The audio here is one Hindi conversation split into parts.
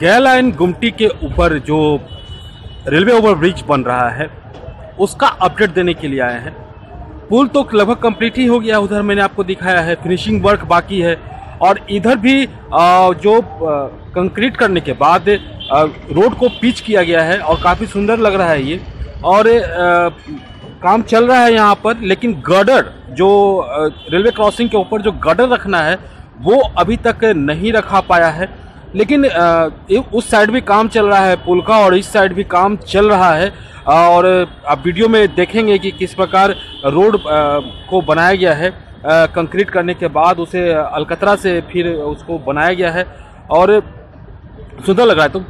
गया लाइन गुमटी के ऊपर जो रेलवे ओवरब्रिज बन रहा है, उसका अपडेट देने के लिए आए हैं। पुल तो लगभग कंप्लीट ही हो गया है उधर मैंने आपको दिखाया है, फिनिशिंग वर्क बाकी है। और इधर भी जो कंक्रीट करने के बाद रोड को पिच किया गया है और काफ़ी सुंदर लग रहा है ये। और काम चल रहा है यहाँ पर, लेकिन गडर जो रेलवे क्रॉसिंग के ऊपर जो गडर रखना है, वो अभी तक नहीं रखा पाया है। लेकिन उस साइड भी काम चल रहा है पुल का और इस साइड भी काम चल रहा है। और आप वीडियो में देखेंगे कि किस प्रकार रोड को बनाया गया है। कंक्रीट करने के बाद उसे अलकतरा से फिर उसको बनाया गया है। और सुंदर लग रहा है। तो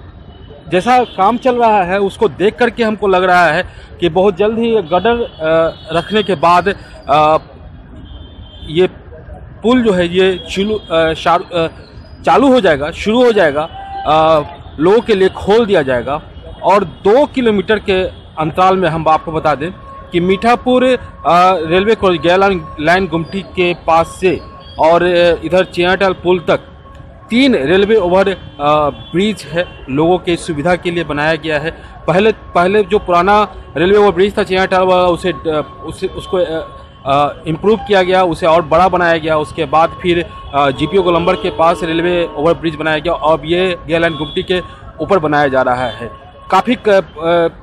जैसा काम चल रहा है, उसको देख करके हमको लग रहा है कि बहुत जल्द ही गडर रखने के बाद ये पुल जो है, ये चालू हो जाएगा, शुरू हो जाएगा लोगों के लिए खोल दिया जाएगा। और दो किलोमीटर के अंतराल में हम आपको बता दें कि मीठापुर रेलवे क्रॉस गया लाइन गुमटी के पास से और इधर चियाटाल पुल तक तीन रेलवे ओवर ब्रिज है, लोगों के सुविधा के लिए बनाया गया है। पहले पहले जो पुराना रेलवे ओवर ब्रिज था चियाटाल उसे उसे, उसको इम्प्रूव किया गया, उसे और बड़ा बनाया गया। उसके बाद फिर जी पी के पास रेलवे ओवर ब्रिज बनाया गया। और ये गया लाइन गुमटी के ऊपर बनाया जा रहा है। काफ़ी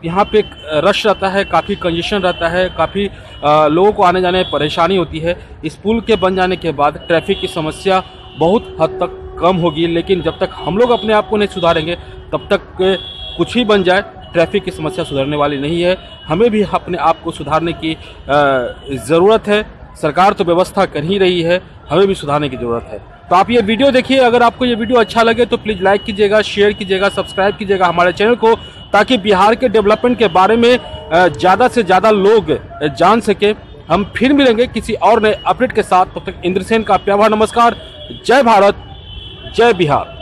यहाँ पे रश रहता है, काफ़ी कंजेशन रहता है, काफ़ी लोगों को आने जाने में परेशानी होती है। इस पुल के बन जाने के बाद ट्रैफ़िक की समस्या बहुत हद तक कम होगी, लेकिन जब तक हम लोग अपने आप को नहीं सुधारेंगे, तब तक कुछ ही बन जाए ट्रैफ़िक की समस्या सुधरने वाली नहीं है। हमें भी अपने आप को सुधारने की ज़रूरत है। सरकार तो व्यवस्था कर ही रही है, हमें भी सुधारने की ज़रूरत है। तो आप ये वीडियो देखिए, अगर आपको ये वीडियो अच्छा लगे तो प्लीज़ लाइक कीजिएगा, शेयर कीजिएगा, सब्सक्राइब कीजिएगा हमारे चैनल को, ताकि बिहार के डेवलपमेंट के बारे में ज़्यादा से ज़्यादा लोग जान सके। हम फिर मिलेंगे किसी और नए अपडेट के साथ। तब तो तक इंद्रसेन का प्यार नमस्कार। जय भारत, जय बिहार।